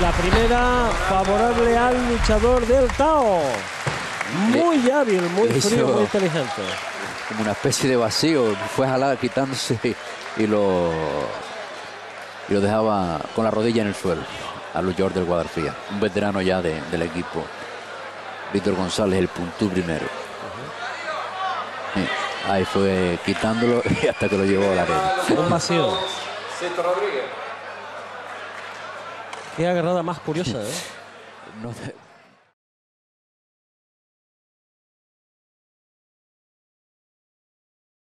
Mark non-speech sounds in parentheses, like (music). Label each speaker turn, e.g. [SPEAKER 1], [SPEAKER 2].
[SPEAKER 1] primera favorable al luchador del Tao. Muy hábil, muy frío,
[SPEAKER 2] hizo-
[SPEAKER 1] muy inteligente.
[SPEAKER 2] Como una especie de vacío. Fue jalada quitándose y lo, y lo dejaba con la rodilla en el suelo. A luchador del Guadalfía. Un veterano ya de- del equipo. Víctor González, el puntú primero. Sí, Ahí fue quitándolo (laughs) y hasta que lo llevó a la arena.
[SPEAKER 1] Un vacío. Qué agarrada más curiosa, ¿eh?
[SPEAKER 2] No,